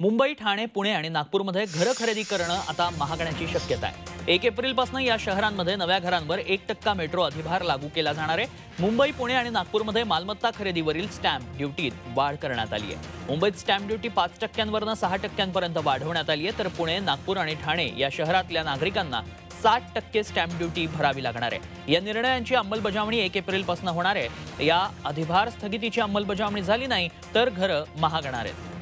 मुंबई ठाणे पुणे आणि नागपूरमध्ये घरं खरेदी करणं आता महागण्याची शक्यता आहे. एक एप्रिलपासून या शहरांमध्ये नव्या घरांवर एक टक्का मेट्रो अधिभार लागू केला जाणार आहे. मुंबई पुणे आणि नागपूरमध्ये मालमत्ता खरेदीवरील स्टॅम्प ड्युटीत वाढ करण्यात आली आहे. मुंबईत स्टॅम्प ड्युटी पाच टक्क्यांवरनं सहा टक्क्यांपर्यंत वाढवण्यात आली आहे तर पुणे नागपूर आणि ठाणे या शहरातल्या नागरिकांना साठ टक्के स्टॅम्प ड्युटी भरावी लागणार आहे. या निर्णयांची अंमलबजावणी एक एप्रिलपासून होणार आहे. या अधिभार स्थगितीची अंमलबजावणी झाली नाही तर घरं महागणार आहेत.